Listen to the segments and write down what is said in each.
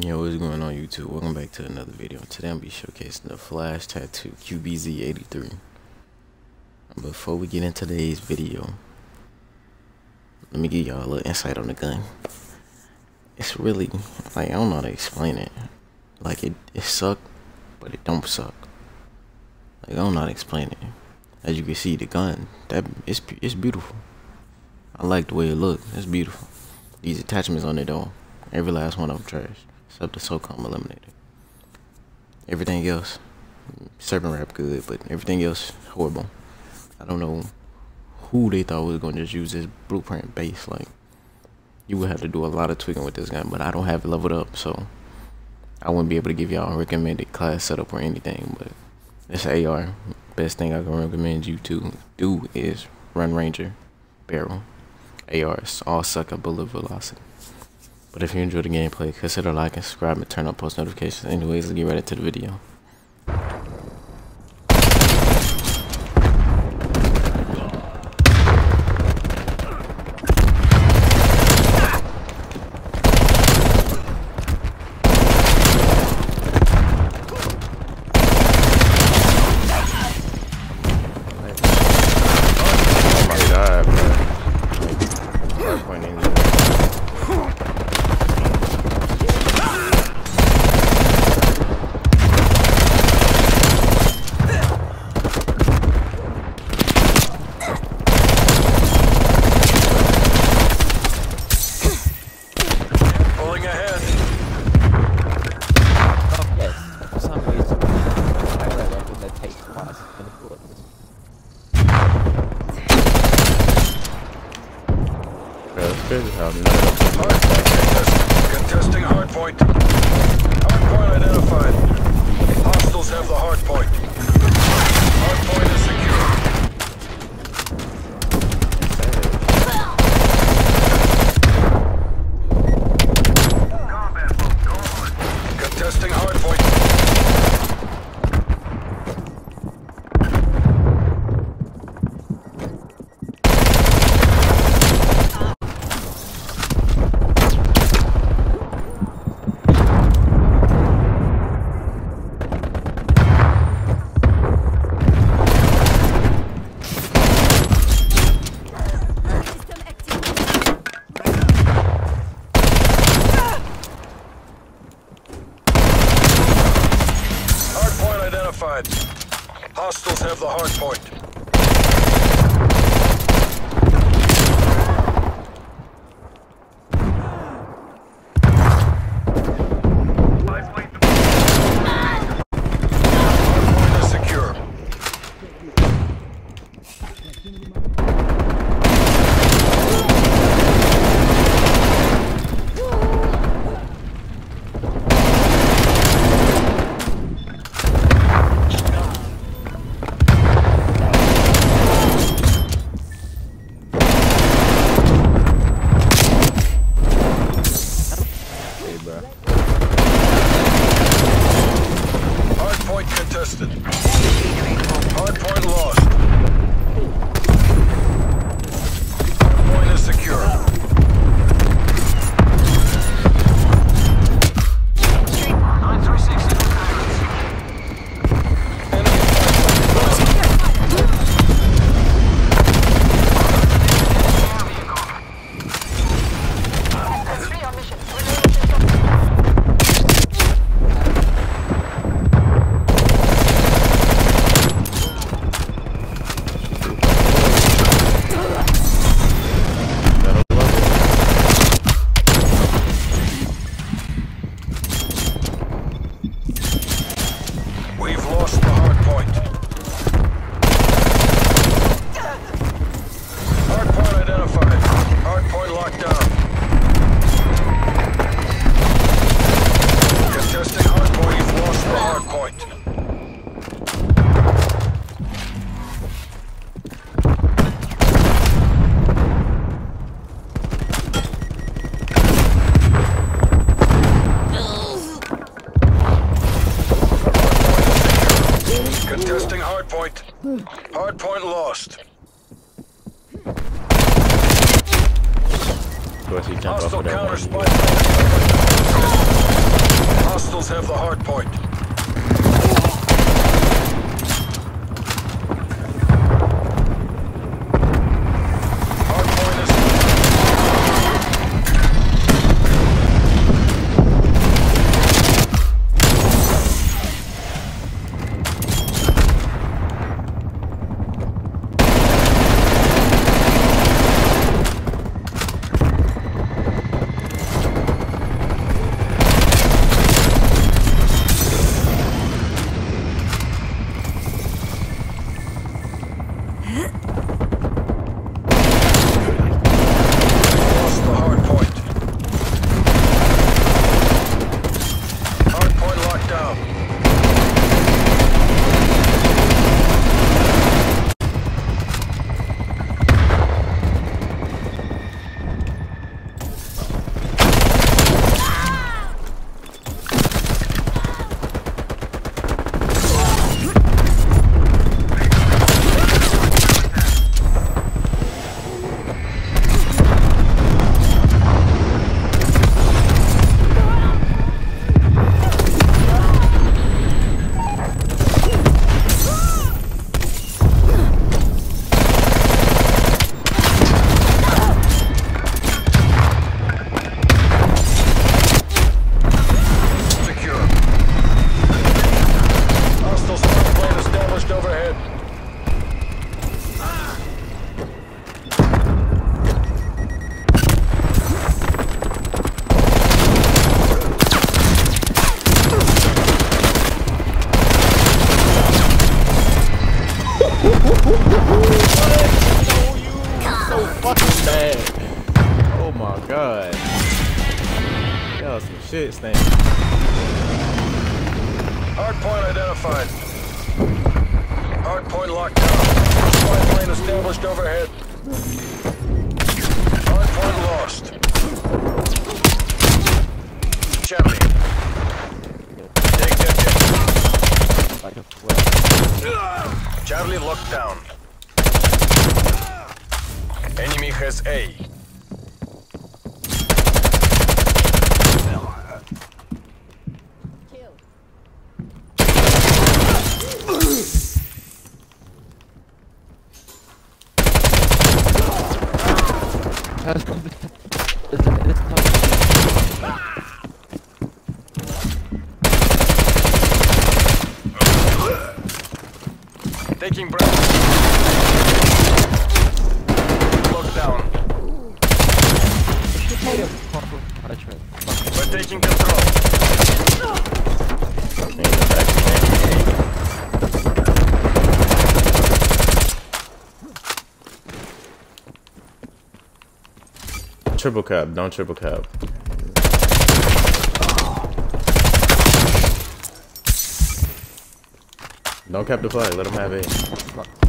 Yo, what's going on YouTube? Welcome back to another video. Today I'm be showcasing the Flash Tattoo QBZ83. Before we get into today's video, let me give y'all a little insight on the gun. It's really, like, I don't know how to explain it. Like, it, it suck, but it don't suck. Like, I don't know how to explain it. As you can see, the gun, that it's, it's beautiful. I like the way it looks. It's beautiful. These attachments on it, though, every last one of them trash except the SOCOM eliminator. Everything else, Serpent Wrap good, but everything else horrible. I don't know who they thought was gonna just use this blueprint base. Like you would have to do a lot of tweaking with this gun, but I don't have it leveled up, so I wouldn't be able to give y'all a recommended class setup or anything. But this AR, best thing I can recommend you to do is run Ranger barrel. ARs all suck at bullet velocity. But if you enjoyed the gameplay, consider liking, subscribe, and turn on post notifications. Anyways, let's get right into the video. jump Hostile off of that. Hostiles have the hard point. Y'all some. Hard point identified. Hard point locked down. Spy plane established overhead. Hard point lost. Charlie. Take that Like a flat. Charlie locked down. Enemy has A. Taking breath. Locked down. We're taking control. Triple cap, don't triple cap. Don't cap the flag, let him have it.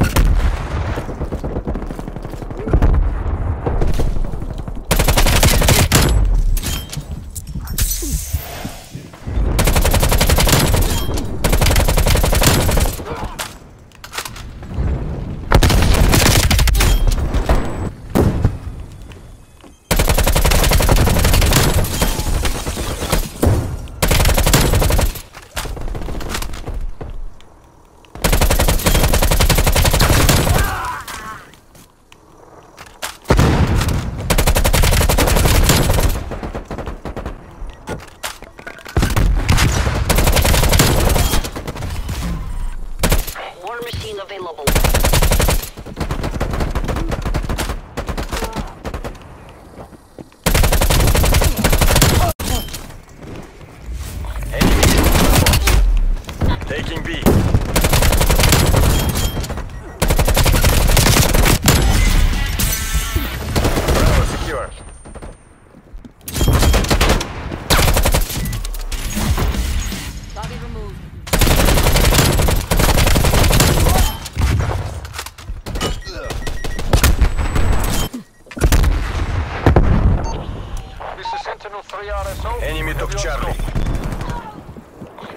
Enemy took Charlie.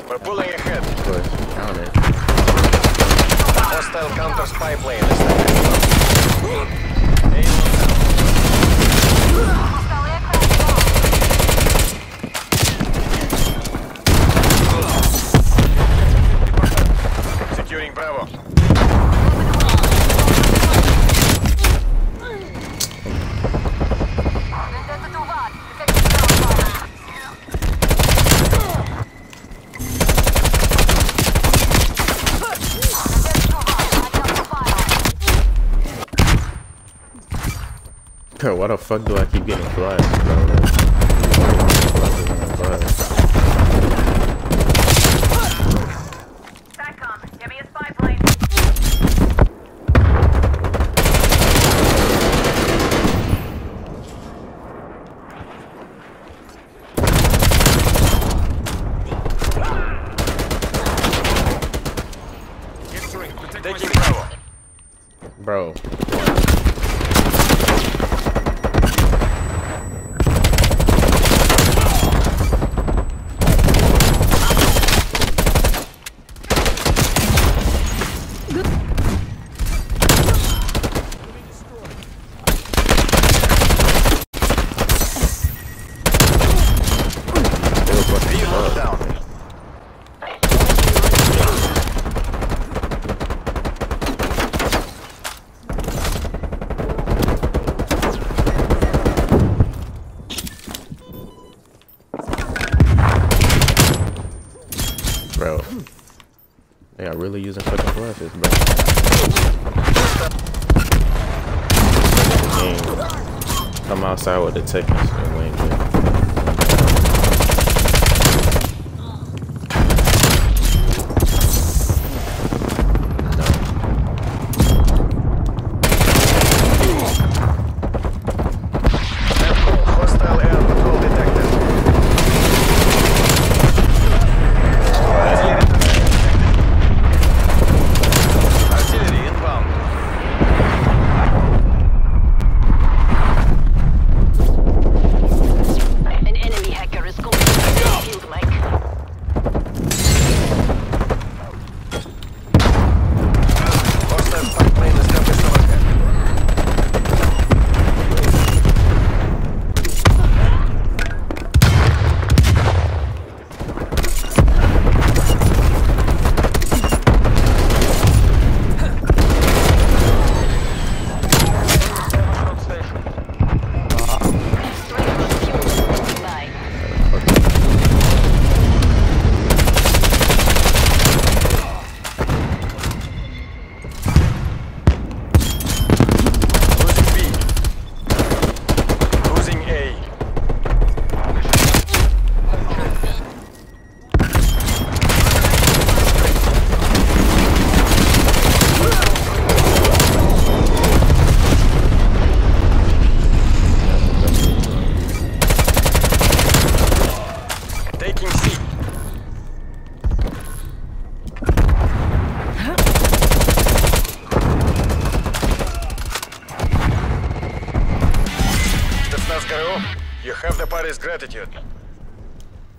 We're pulling ahead. Good. Found it. Hostile counter spy plane established. Securing Bravo. why the fuck do I keep getting flags, bro? really using fucking glasses, bro. Come outside with the tickets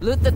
Loot the